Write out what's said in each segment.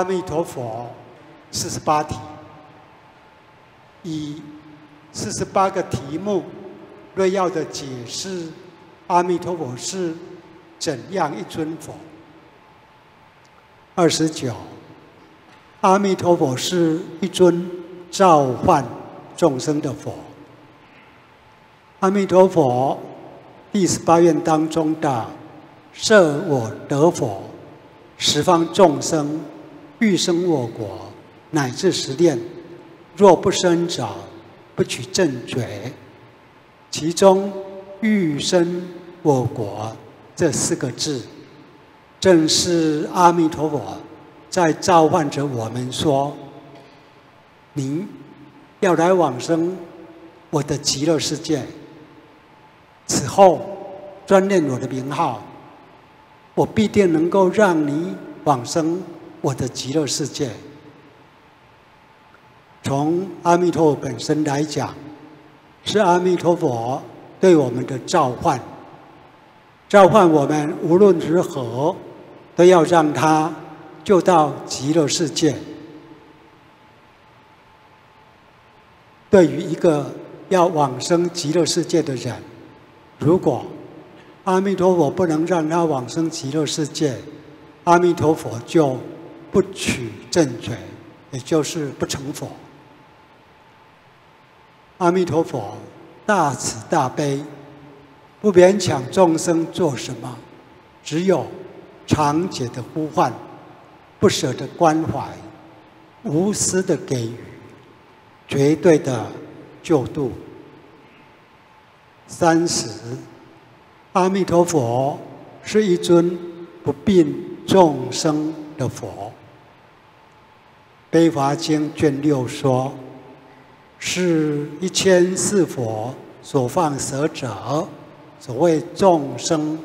阿弥陀佛，四十八题。以四十八个题目，若要的解释阿弥陀佛是怎样一尊佛。二十九，阿弥陀佛是一尊召唤众生的佛。阿弥陀佛第十八愿当中的设我得佛，十方众生欲生我国，乃至十念，若不生者，不取正觉。其中“欲生我国”这四个字，正是阿弥陀佛在召唤着我们说：“您要来往生我的极乐世界，此后专念我的名号，我必定能够让你往生我的极乐世界。”从阿弥陀佛本身来讲，是阿弥陀佛对我们的召唤，召唤我们无论如何都要让他救到极乐世界。对于一个要往生极乐世界的人，如果阿弥陀佛不能让他往生极乐世界，阿弥陀佛就不取正觉，也就是不成佛。阿弥陀佛大慈大悲，不勉强众生做什么，只有长久的呼唤，不舍的关怀，无私的给予，绝对的救度。三十，阿弥陀佛是一尊不病众生的佛。悲华经卷六说。是一千世佛所放舍者，所谓众生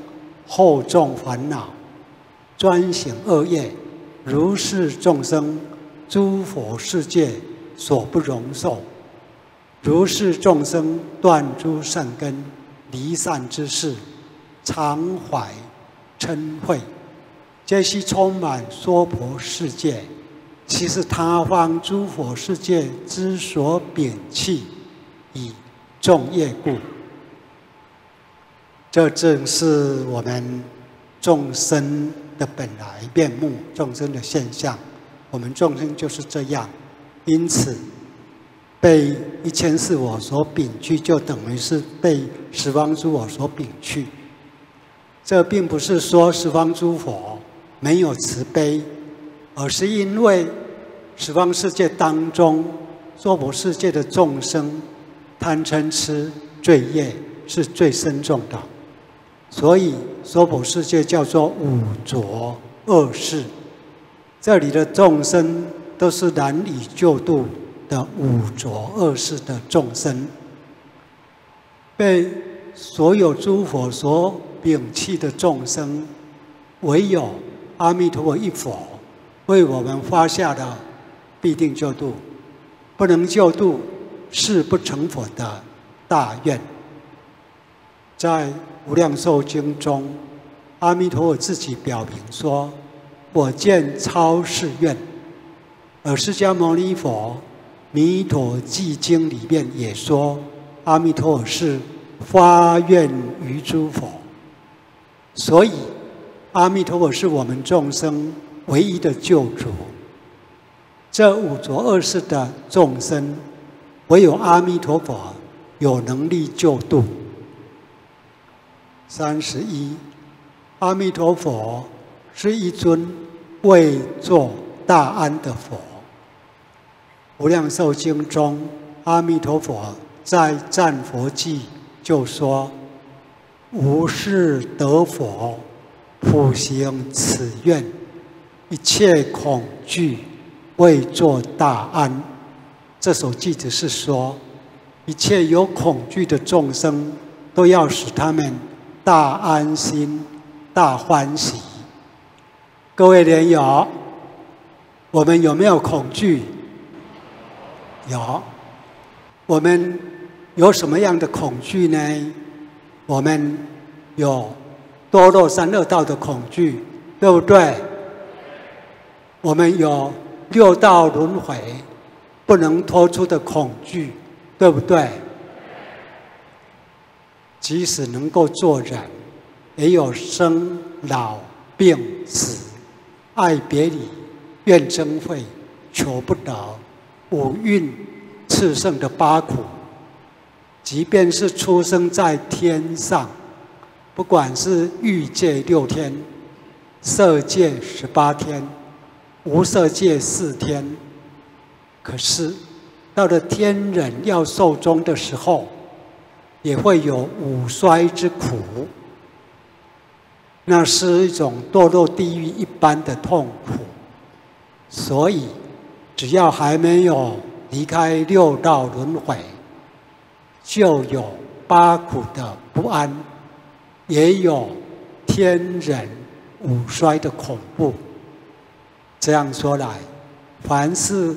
厚重烦恼，专行恶业，如是众生，诸佛世界所不容受。如是众生断诸善根，离散之事，常怀嗔恚，皆悉充满娑婆世界。其实他方诸佛世界之所摒弃，以众业故。这正是我们众生的本来面目，众生的现象。我们众生就是这样，因此被一千世我所摒去，就等于是被十方诸我所摒去。这并不是说十方诸佛没有慈悲。而是因为十方世界当中娑婆世界的众生贪嗔痴罪业是最深重的，所以娑婆世界叫做五浊恶世。这里的众生都是难以救度的五浊恶世的众生，被所有诸佛所摒弃的众生，唯有阿弥陀佛一佛。为我们发下的必定救度，不能救度誓不成佛的大愿，在《无量寿经》中，阿弥陀佛自己表明说：“我见超世愿。”而释迦牟尼佛《弥陀寂经》里面也说：“阿弥陀佛是发愿于诸佛。”所以，阿弥陀佛是我们众生。唯一的救主，这五浊恶世的众生，唯有阿弥陀佛有能力救度。三十一，阿弥陀佛是一尊为作大安的佛。无量寿经中，阿弥陀佛在赞佛记就说：“无事得佛，普行此愿。”一切恐惧为作大安。这首句子是说，一切有恐惧的众生，都要使他们大安心、大欢喜。各位莲友，我们有没有恐惧？有。我们有什么样的恐惧呢？我们有多落三恶道的恐惧，对不对？我们有六道轮回不能脱出的恐惧，对不对？即使能够做人，也有生老病死、爱别离、怨憎会、求不得、五蕴炽盛的八苦。即便是出生在天上，不管是欲界六天、色界十八天、无色界四天，可是到了天人要寿终的时候，也会有五衰之苦。那是一种堕落地狱一般的痛苦。所以，只要还没有离开六道轮回，就有八苦的不安，也有天人五衰的恐怖。这样说来，凡是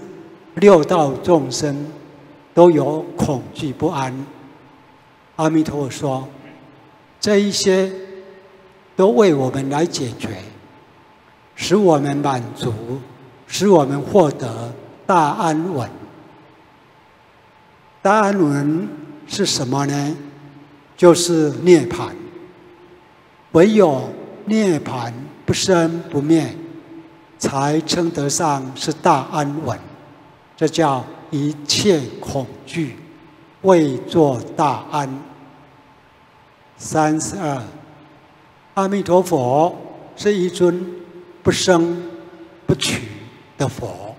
六道众生都有恐惧不安。阿弥陀佛说，这一些都为我们来解决，使我们满足，使我们获得大安稳。大安稳。是什么呢？就是涅槃。唯有涅槃不生不灭，才称得上是大安稳。这叫一切恐惧未作大安。三十二，阿弥陀佛是一尊不生不取的佛。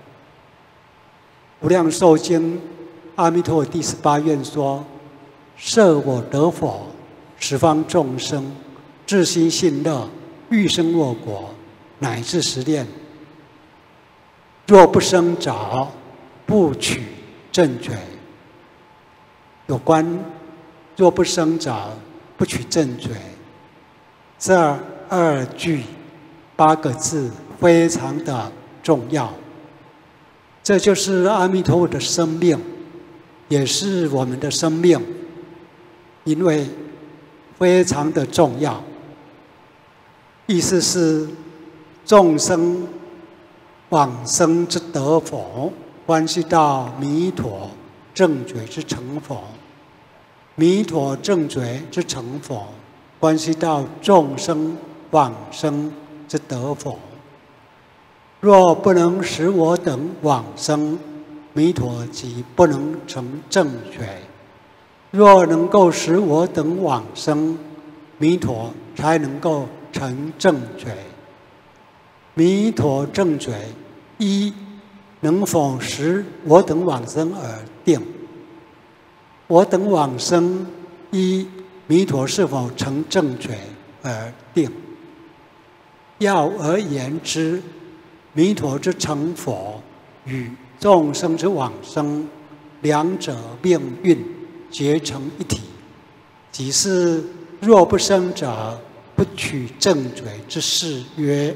无量寿经阿弥陀第十八愿说。设我得佛，十方众生自心信乐，欲生我国，乃至十念。若不生早，不取正觉。有关若不生早，不取正觉，这二句八个字非常的重要。这就是阿弥陀佛的生命，也是我们的生命。因为非常的重要，意思是众生往生之得佛，关系到弥陀正觉之成佛；弥陀正觉之成佛，关系到众生往生之得佛。若不能使我等往生，弥陀即不能成正觉。若能够使我等往生，弥陀才能够成正觉。弥陀正觉一能否使我等往生而定？我等往生一弥陀是否成正觉而定？要而言之，弥陀之成佛与众生之往生两者命运。结成一体，即是若不生者，不取正觉之事曰。